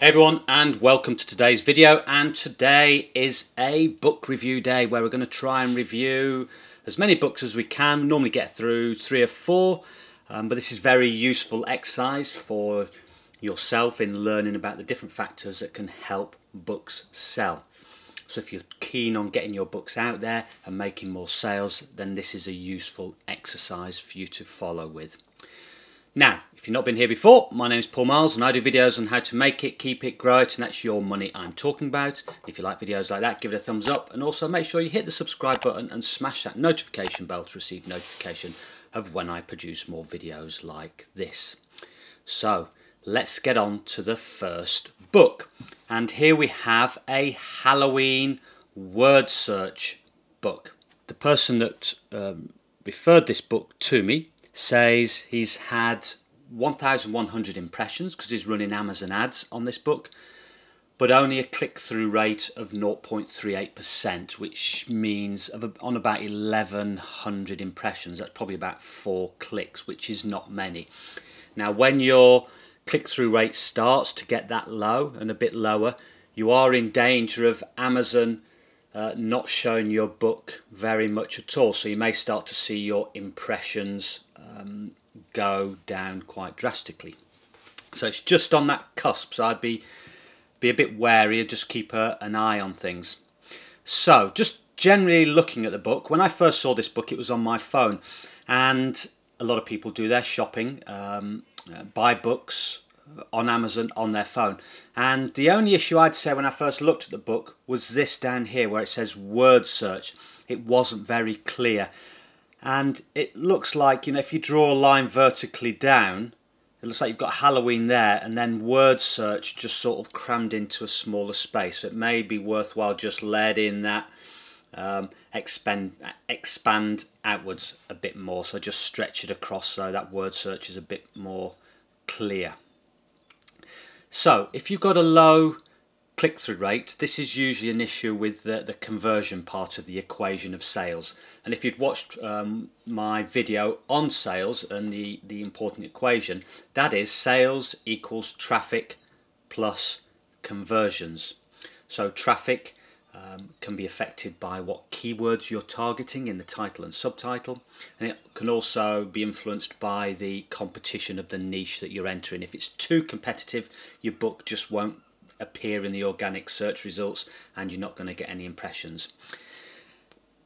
Hey everyone and welcome to today's video and today is a book review day where we're going to try and review as many books as we can. We normally get through three or four um, but this is very useful exercise for yourself in learning about the different factors that can help books sell. So if you're keen on getting your books out there and making more sales then this is a useful exercise for you to follow with. Now, if you've not been here before, my name is Paul Marles and I do videos on how to make it, keep it, grow it, and that's your money I'm talking about. If you like videos like that, give it a thumbs up and also make sure you hit the subscribe button and smash that notification bell to receive notification of when I produce more videos like this. So, let's get on to the first book. And here we have a Halloween word search book. The person that um, referred this book to me says he's had 1,100 impressions because he's running Amazon ads on this book, but only a click-through rate of 0.38%, which means on about 1,100 impressions, that's probably about four clicks, which is not many. Now, when your click-through rate starts to get that low and a bit lower, you are in danger of Amazon uh, not showing your book very much at all. So you may start to see your impressions um, go down quite drastically. So it's just on that cusp, so I'd be be a bit wary just keep a, an eye on things. So just generally looking at the book, when I first saw this book it was on my phone and a lot of people do their shopping, um, uh, buy books on Amazon on their phone. And the only issue I'd say when I first looked at the book was this down here where it says word search. It wasn't very clear and it looks like you know if you draw a line vertically down it looks like you've got Halloween there and then word search just sort of crammed into a smaller space. So it may be worthwhile just letting that um, expand expand outwards a bit more. So just stretch it across so that word search is a bit more clear. So if you've got a low click-through rate, this is usually an issue with the, the, conversion part of the equation of sales. And if you'd watched um, my video on sales and the, the important equation, that is sales equals traffic plus conversions. So traffic um, can be affected by what keywords you're targeting in the title and subtitle and it can also be influenced by the competition of the niche that you're entering. If it's too competitive your book just won't appear in the organic search results and you're not going to get any impressions.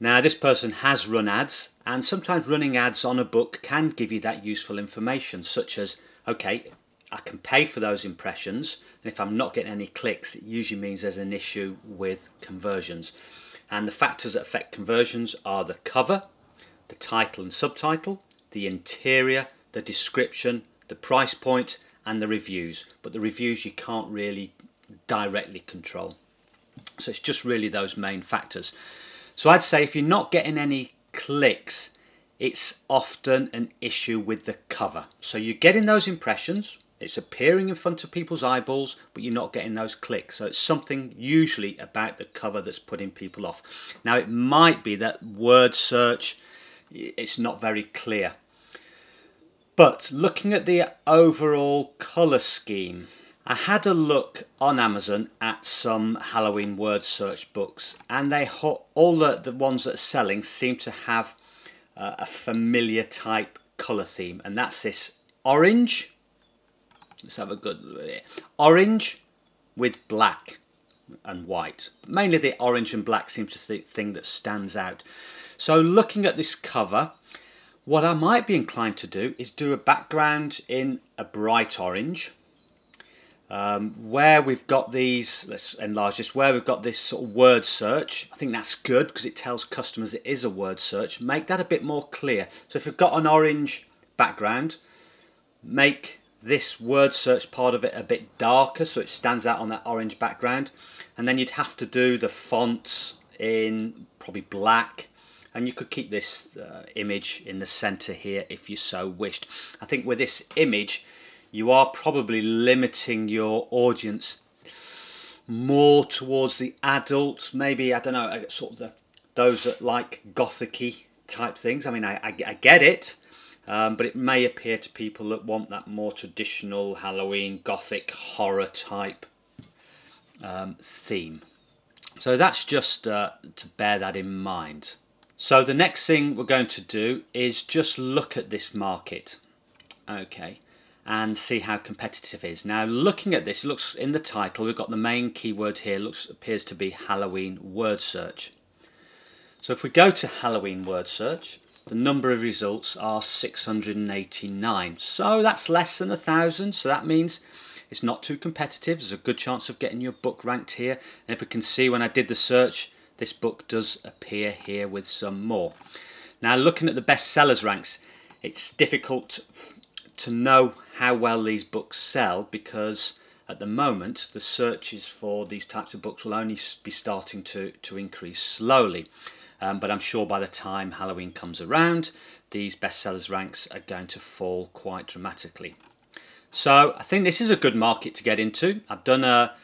Now this person has run ads and sometimes running ads on a book can give you that useful information such as okay I can pay for those impressions and if I'm not getting any clicks it usually means there's an issue with conversions and the factors that affect conversions are the cover, the title and subtitle, the interior, the description, the price point and the reviews but the reviews you can't really directly control. So it's just really those main factors. So I'd say if you're not getting any clicks, it's often an issue with the cover. So you're getting those impressions, it's appearing in front of people's eyeballs, but you're not getting those clicks. So it's something usually about the cover that's putting people off. Now it might be that word search, it's not very clear. But looking at the overall colour scheme, I had a look on Amazon at some Halloween word search books and they all the, the ones that are selling seem to have uh, a familiar type colour theme and that's this orange. Let's have a good look here orange with black and white. Mainly the orange and black seems to be the thing that stands out. So looking at this cover what I might be inclined to do is do a background in a bright orange um, where we've got these, let's enlarge this, where we've got this sort of word search, I think that's good because it tells customers it is a word search. Make that a bit more clear. So if you've got an orange background, make this word search part of it a bit darker so it stands out on that orange background. And then you'd have to do the fonts in probably black and you could keep this uh, image in the center here if you so wished. I think with this image you are probably limiting your audience more towards the adults. maybe, I don't know, uh, sort of the, those that like gothicy type things. I mean, I, I, I get it, um, but it may appear to people that want that more traditional Halloween gothic horror type um, theme. So that's just uh, to bear that in mind. So the next thing we're going to do is just look at this market. Okay and see how competitive it is. Now looking at this, looks in the title, we've got the main keyword here, looks appears to be Halloween word search. So if we go to Halloween word search, the number of results are 689. So that's less than a thousand, so that means it's not too competitive. There's a good chance of getting your book ranked here. And if we can see when I did the search, this book does appear here with some more. Now looking at the bestsellers ranks, it's difficult to know how well these books sell because at the moment the searches for these types of books will only be starting to, to increase slowly. Um, but I'm sure by the time Halloween comes around, these bestsellers ranks are going to fall quite dramatically. So I think this is a good market to get into. I've done a,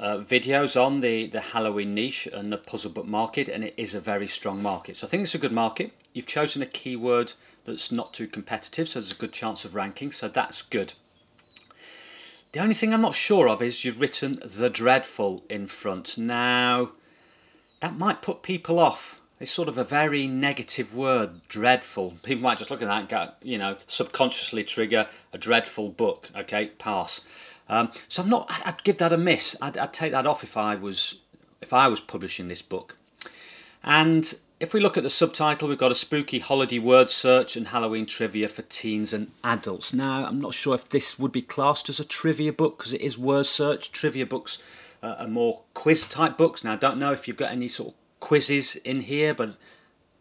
uh, videos on the, the Halloween niche and the puzzle book market, and it is a very strong market. So I think it's a good market. You've chosen a keyword that's not too competitive, so there's a good chance of ranking, so that's good. The only thing I'm not sure of is you've written The Dreadful in front. Now, that might put people off. It's sort of a very negative word, dreadful. People might just look at that and go, you know, subconsciously trigger a dreadful book. Okay, pass. Um, so I'm not. I'd give that a miss. I'd, I'd take that off if I was if I was publishing this book. And if we look at the subtitle, we've got a spooky holiday word search and Halloween trivia for teens and adults. Now, I'm not sure if this would be classed as a trivia book because it is word search. Trivia books uh, are more quiz type books. Now, I don't know if you've got any sort of quizzes in here, but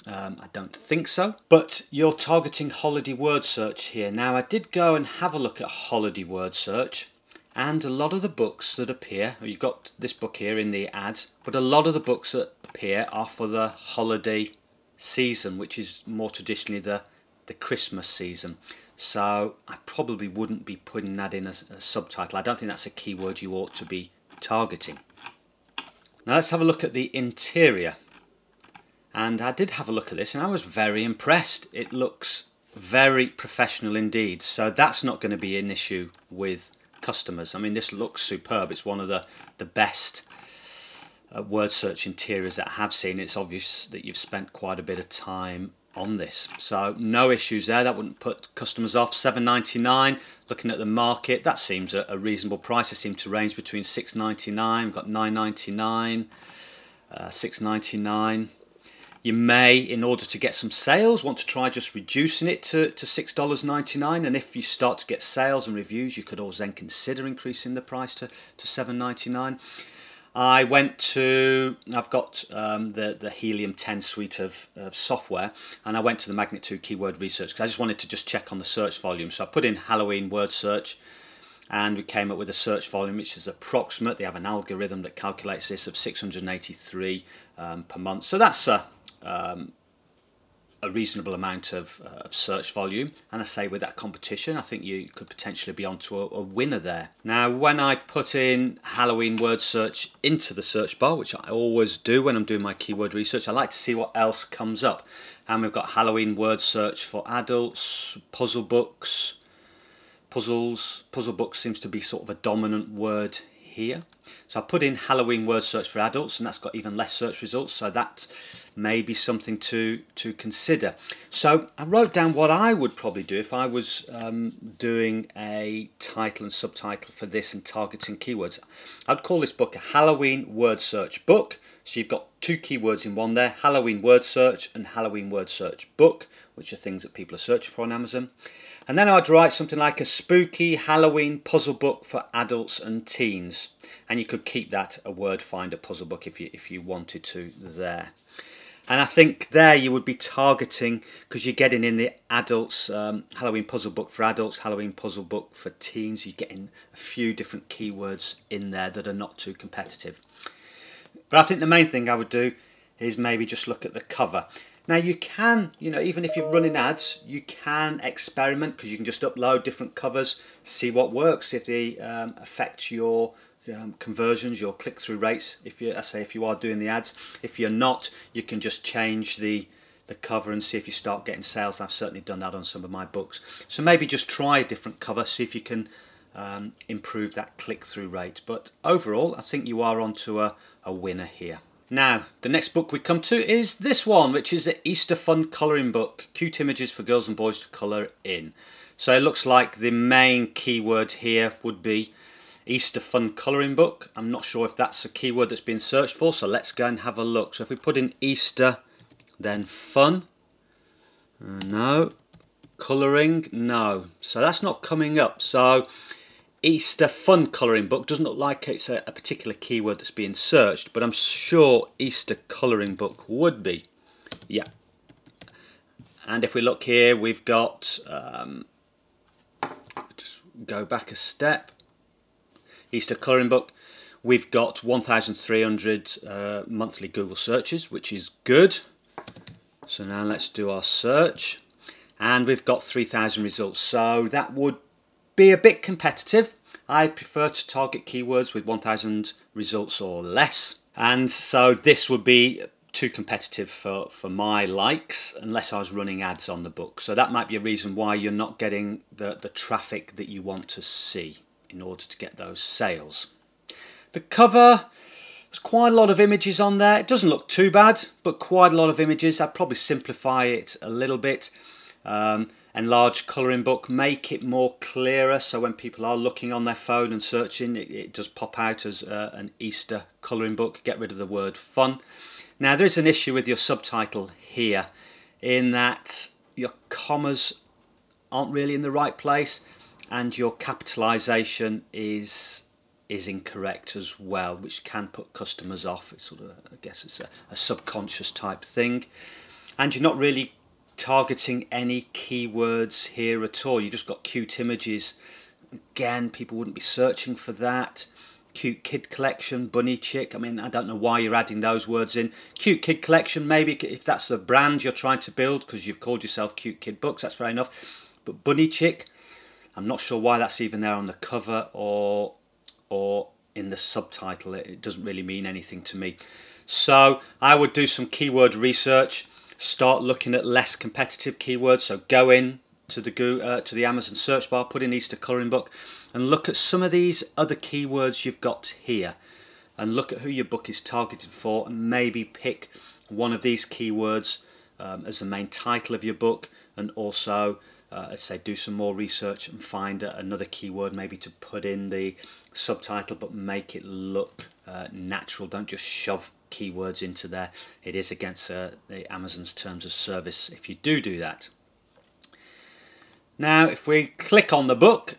um, I don't think so. But you're targeting holiday word search here. Now, I did go and have a look at holiday word search and a lot of the books that appear, you've got this book here in the ads, but a lot of the books that appear are for the holiday season, which is more traditionally the, the Christmas season. So I probably wouldn't be putting that in as a subtitle. I don't think that's a keyword you ought to be targeting. Now let's have a look at the interior. And I did have a look at this and I was very impressed. It looks very professional indeed. So that's not going to be an issue with customers. I mean, this looks superb. It's one of the, the best uh, word search interiors that I have seen. It's obvious that you've spent quite a bit of time on this. So no issues there. That wouldn't put customers off. 7.99. Looking at the market, that seems a, a reasonable price. It seems to range between 6.99. We've got 9.99, uh, 6.99. You may, in order to get some sales, want to try just reducing it to, to $6.99 and if you start to get sales and reviews you could always then consider increasing the price to, to $7.99. I went to, I've got um, the, the Helium 10 suite of, of software and I went to the Magnet 2 keyword research because I just wanted to just check on the search volume. So I put in Halloween word search and we came up with a search volume which is approximate. They have an algorithm that calculates this of 683 um, per month. So that's a, um, a reasonable amount of, uh, of, search volume. And I say with that competition I think you could potentially be onto a, a winner there. Now when I put in Halloween word search into the search bar which I always do when I'm doing my keyword research I like to see what else comes up. And we've got Halloween word search for adults, puzzle books, puzzles, puzzle books seems to be sort of a dominant word here. So I put in Halloween word search for adults and that's got even less search results so that may be something to to consider. So I wrote down what I would probably do if I was um, doing a title and subtitle for this and targeting keywords. I'd call this book a Halloween word search book. So you've got two keywords in one there, Halloween word search and Halloween word search book, which are things that people are searching for on Amazon. And then I'd write something like a spooky Halloween puzzle book for adults and teens. And you could keep that a word finder puzzle book if you, if you wanted to there. And I think there you would be targeting, because you're getting in the adults, um, Halloween puzzle book for adults, Halloween puzzle book for teens, you're getting a few different keywords in there that are not too competitive. But I think the main thing I would do is maybe just look at the cover. Now you can, you know, even if you're running ads, you can experiment because you can just upload different covers, see what works, if they um, affect your um, conversions, your click-through rates. If you, I say, if you are doing the ads, if you're not, you can just change the the cover and see if you start getting sales. I've certainly done that on some of my books. So maybe just try a different cover, see if you can um, improve that click-through rate. But overall, I think you are onto a, a winner here. Now, the next book we come to is this one, which is the Easter Fun Colouring Book, Cute Images for Girls and Boys to Colour In. So it looks like the main keyword here would be Easter Fun Colouring Book. I'm not sure if that's a keyword that's been searched for, so let's go and have a look. So if we put in Easter, then fun, uh, no, colouring, no. So that's not coming up. So Easter fun colouring book doesn't look like it's a, a, particular keyword that's being searched, but I'm sure Easter colouring book would be. Yeah. And if we look here, we've got, um, just go back a step, Easter colouring book. We've got 1,300 uh, monthly Google searches, which is good. So now let's do our search. And we've got 3,000 results. So that would be a bit competitive. I prefer to target keywords with 1000 results or less. And so this would be too competitive for, for my likes unless I was running ads on the book. So that might be a reason why you're not getting the, the traffic that you want to see in order to get those sales. The cover, there's quite a lot of images on there. It doesn't look too bad, but quite a lot of images. I'd probably simplify it a little bit. Um, enlarge colouring book, make it more clearer. So when people are looking on their phone and searching it, it does pop out as uh, an Easter colouring book, get rid of the word fun. Now there is an issue with your subtitle here in that your commas aren't really in the right place and your capitalisation is is incorrect as well which can put customers off. It's sort of I guess it's a, a subconscious type thing. And you're not really targeting any keywords here at all. You just got cute images. Again, people wouldn't be searching for that. Cute kid collection, bunny chick. I mean, I don't know why you're adding those words in. Cute kid collection, maybe if that's a brand you're trying to build because you've called yourself Cute Kid Books, that's fair enough. But bunny chick, I'm not sure why that's even there on the cover or or in the subtitle. It, it doesn't really mean anything to me. So I would do some keyword research start looking at less competitive keywords. So go in to the uh, to the Amazon search bar, put in Easter colouring book, and look at some of these other keywords you've got here, and look at who your book is targeted for, and maybe pick one of these keywords um, as the main title of your book, and also. Uh, let's say do some more research and find another keyword maybe to put in the subtitle but make it look uh, natural don't just shove keywords into there. It is against uh, the Amazon's terms of service if you do do that. Now if we click on the book,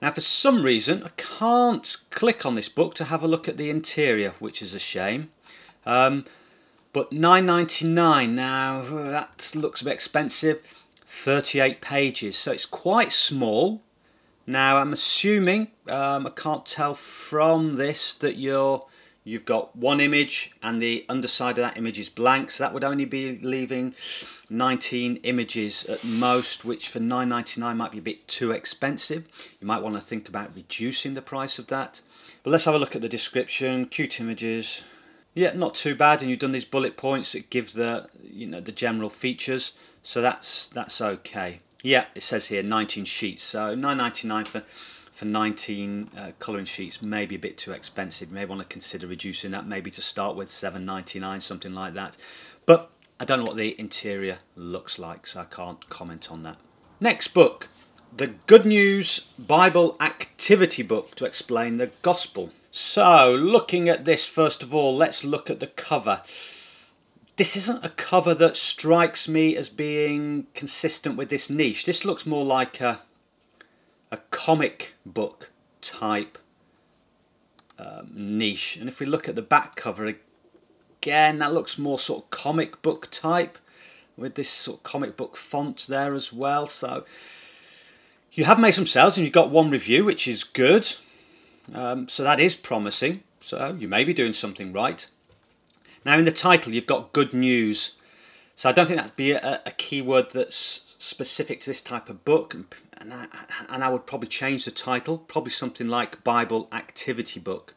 now for some reason I can't click on this book to have a look at the interior which is a shame. Um, but 9.99 now that looks a bit expensive 38 pages so it's quite small now I'm assuming um, I can't tell from this that you're you've got one image and the underside of that image is blank so that would only be leaving 19 images at most which for 9.99 might be a bit too expensive. You might want to think about reducing the price of that. But let's have a look at the description. Cute images. Yeah not too bad and you've done these bullet points that give the you know the general features so that's that's okay yeah it says here 19 sheets so 9.99 for for 19 uh, colouring sheets may be a bit too expensive. You may want to consider reducing that maybe to start with 7.99 something like that. But I don't know what the interior looks like so I can't comment on that. Next book, the Good News Bible Activity Book to explain the Gospel. So looking at this first of all, let's look at the cover. This isn't a cover that strikes me as being consistent with this niche. This looks more like a a comic book type um, niche. And if we look at the back cover again, that looks more sort of comic book type with this sort of comic book font there as well. So you have made some sales and you've got one review, which is good. Um, so that is promising. So you may be doing something right. Now in the title, you've got good news. So I don't think that'd be a, a keyword that's specific to this type of book and I, and I would probably change the title, probably something like Bible Activity Book.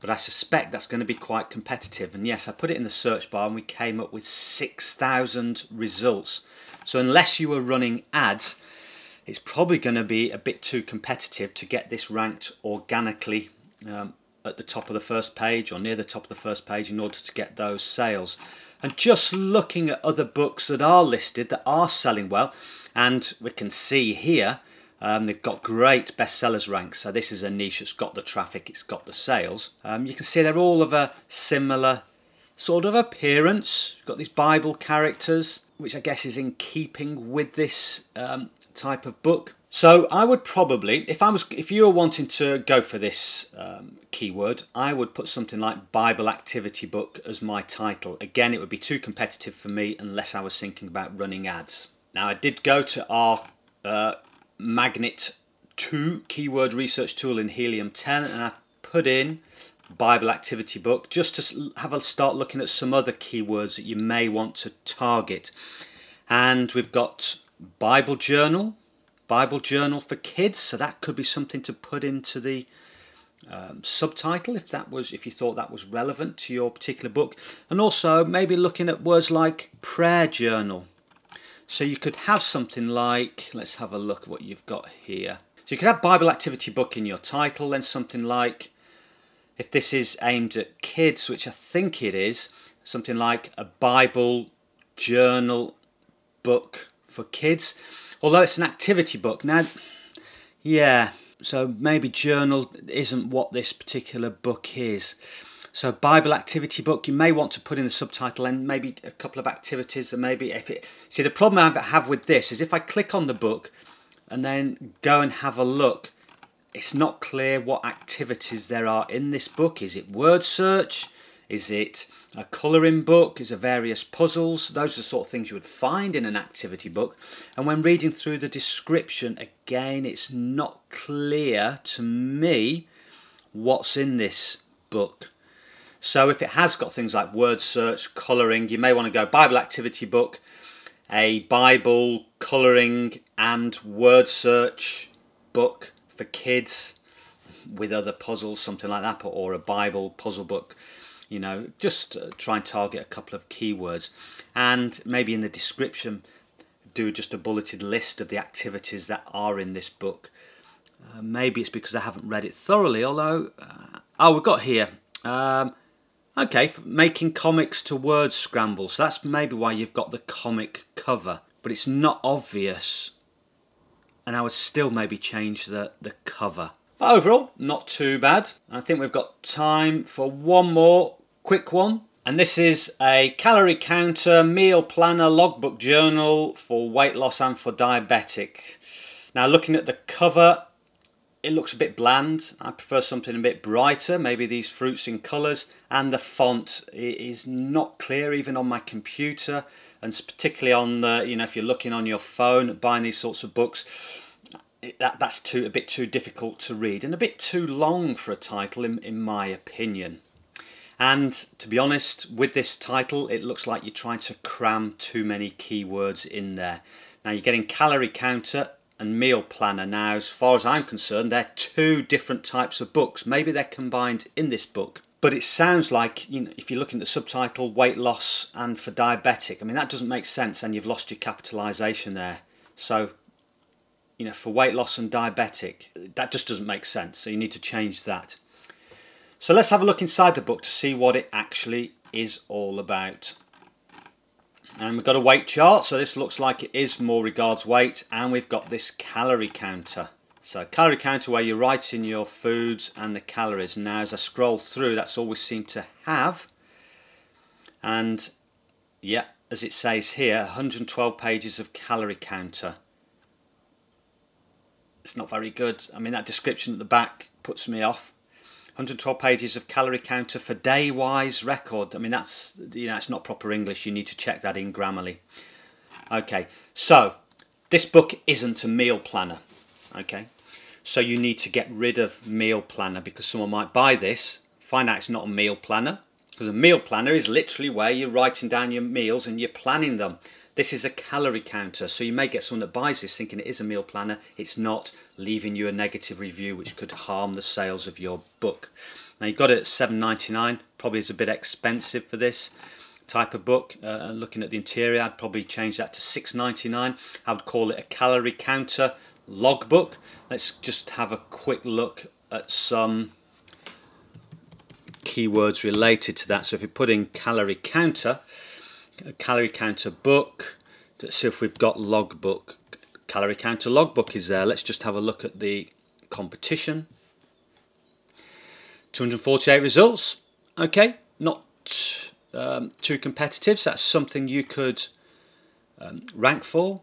But I suspect that's going to be quite competitive. And yes, I put it in the search bar and we came up with 6,000 results. So unless you were running ads, it's probably going to be a bit too competitive to get this ranked organically um, at the top of the first page or near the top of the first page in order to get those sales. And just looking at other books that are listed that are selling well, and we can see here um, they've got great bestsellers ranks. So this is a niche that's got the traffic, it's got the sales. Um, you can see they're all of a similar sort of appearance. You've got these Bible characters, which I guess is in keeping with this um, type of book. So I would probably, if I was, if you were wanting to go for this um, keyword, I would put something like Bible activity book as my title. Again, it would be too competitive for me unless I was thinking about running ads. Now I did go to our uh, Magnet 2 keyword research tool in Helium 10 and I put in Bible activity book just to have a start looking at some other keywords that you may want to target. And we've got Bible journal, Bible journal for kids, so that could be something to put into the um, subtitle if that was if you thought that was relevant to your particular book. And also maybe looking at words like prayer journal. So you could have something like let's have a look at what you've got here. So you could have bible activity book in your title then something like if this is aimed at kids which i think it is something like a bible journal book for kids although it's an activity book now yeah so maybe journal isn't what this particular book is. So Bible activity book, you may want to put in the subtitle and maybe a couple of activities and maybe if it... See the problem I have with this is if I click on the book and then go and have a look, it's not clear what activities there are in this book. Is it word search? Is it a colouring book? Is it various puzzles? Those are the sort of things you would find in an activity book. And when reading through the description, again, it's not clear to me what's in this book. So if it has got things like word search, colouring, you may want to go Bible activity book, a Bible colouring and word search book for kids with other puzzles, something like that, or a Bible puzzle book you know just try and target a couple of keywords. And maybe in the description do just a bulleted list of the activities that are in this book. Uh, maybe it's because I haven't read it thoroughly although uh, oh we've got here um, okay making comics to word scramble. So that's maybe why you've got the comic cover but it's not obvious. And I would still maybe change the, the cover. But overall, not too bad. I think we've got time for one more quick one. And this is a calorie counter meal planner logbook journal for weight loss and for diabetic. Now looking at the cover, it looks a bit bland. I prefer something a bit brighter, maybe these fruits in colours. And the font is not clear even on my computer. And particularly on, the, you know, if you're looking on your phone, buying these sorts of books, that, that's too a bit too difficult to read and a bit too long for a title in, in my opinion. And to be honest, with this title, it looks like you're trying to cram too many keywords in there. Now you're getting calorie counter and meal planner. Now, as far as I'm concerned, they're two different types of books. Maybe they're combined in this book. But it sounds like, you know, if you're looking at the subtitle, weight loss and for diabetic, I mean, that doesn't make sense and you've lost your capitalization there. So, you know, for weight loss and diabetic, that just doesn't make sense. So you need to change that. So let's have a look inside the book to see what it actually is all about. And we've got a weight chart, so this looks like it is more regards weight. And we've got this calorie counter. So calorie counter where you write in your foods and the calories. Now as I scroll through, that's all we seem to have. And yeah, as it says here, 112 pages of calorie counter. It's not very good. I mean, that description at the back puts me off. 112 pages of calorie counter for day wise record. I mean, that's, you know, it's not proper English. You need to check that in Grammarly. Okay, so this book isn't a meal planner. Okay, so you need to get rid of meal planner because someone might buy this, find out it's not a meal planner. Because a meal planner is literally where you're writing down your meals and you're planning them. This is a calorie counter, so you may get someone that buys this thinking it is a meal planner. It's not, leaving you a negative review which could harm the sales of your book. Now you've got it at $7.99, probably is a bit expensive for this type of book. Uh, looking at the interior, I'd probably change that to $6.99. I would call it a calorie counter logbook. Let's just have a quick look at some keywords related to that. So if you put in calorie counter, calorie counter book, let's see if we've got logbook. Calorie counter logbook is there. Let's just have a look at the competition. 248 results. Okay, not um, too competitive. So that's something you could um, rank for.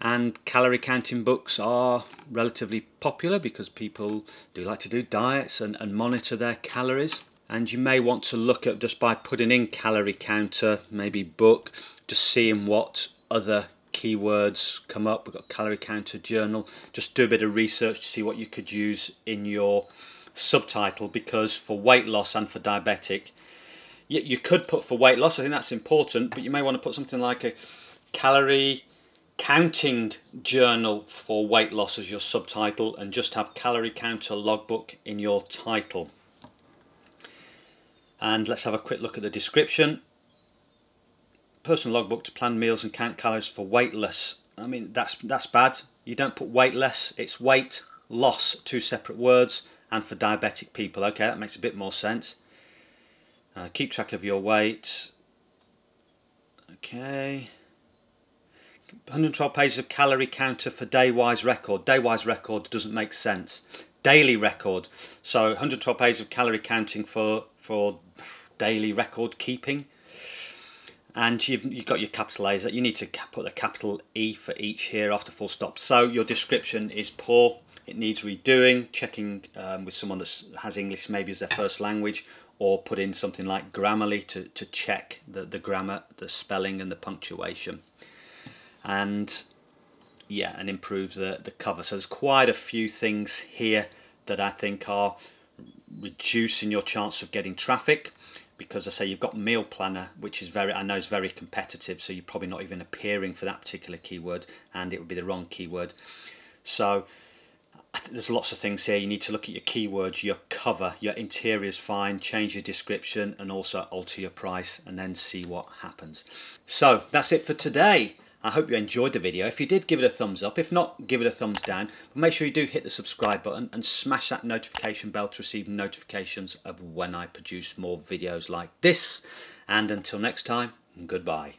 And calorie counting books are relatively popular because people do like to do diets and, and monitor their calories. And you may want to look at just by putting in calorie counter, maybe book, just seeing what other keywords come up. We've got calorie counter journal. Just do a bit of research to see what you could use in your subtitle because for weight loss and for diabetic, you, you could put for weight loss, I think that's important, but you may want to put something like a calorie counting journal for weight loss as your subtitle and just have calorie counter logbook in your title. And let's have a quick look at the description. Personal logbook to plan meals and count calories for weightless. I mean, that's that's bad. You don't put weightless, it's weight loss, two separate words, and for diabetic people. Okay, that makes a bit more sense. Uh, keep track of your weight. Okay. 112 pages of calorie counter for day-wise record. Day-wise record doesn't make sense. Daily record. So 112 pages of calorie counting for for daily record keeping. And you've, you've got your capitalizer. You need to put a capital E for each here after full stop. So your description is poor. It needs redoing. Checking um, with someone that has English maybe as their first language, or put in something like Grammarly to, to check the, the grammar, the spelling and the punctuation and yeah and improve the, the cover so there's quite a few things here that I think are reducing your chance of getting traffic because I say you've got meal planner which is very I know is very competitive so you're probably not even appearing for that particular keyword and it would be the wrong keyword. So I think there's lots of things here. You need to look at your keywords your cover your interior is fine change your description and also alter your price and then see what happens. So that's it for today I hope you enjoyed the video. If you did, give it a thumbs up. If not, give it a thumbs down. But make sure you do hit the subscribe button and smash that notification bell to receive notifications of when I produce more videos like this. And until next time, goodbye.